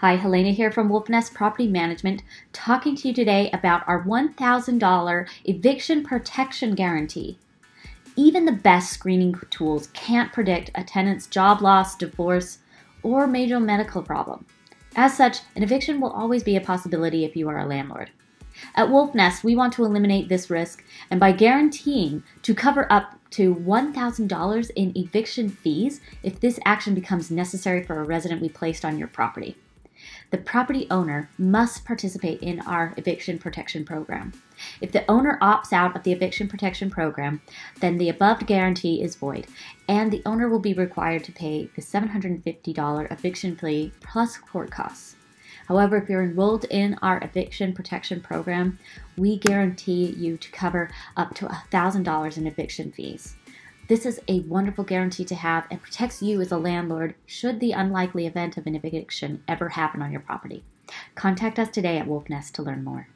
Hi, Helena here from Wolfnest Property Management, talking to you today about our $1,000 eviction protection guarantee. Even the best screening tools can't predict a tenant's job loss, divorce, or major medical problem. As such, an eviction will always be a possibility if you are a landlord. At Wolfnest, we want to eliminate this risk, and by guaranteeing to cover up to $1,000 in eviction fees if this action becomes necessary for a resident we placed on your property. The property owner must participate in our eviction protection program. If the owner opts out of the eviction protection program, then the above guarantee is void, and the owner will be required to pay the $750 eviction fee plus court costs. However, if you're enrolled in our eviction protection program, we guarantee you to cover up to $1,000 in eviction fees. This is a wonderful guarantee to have and protects you as a landlord should the unlikely event of an eviction ever happen on your property. Contact us today at Wolfnest to learn more.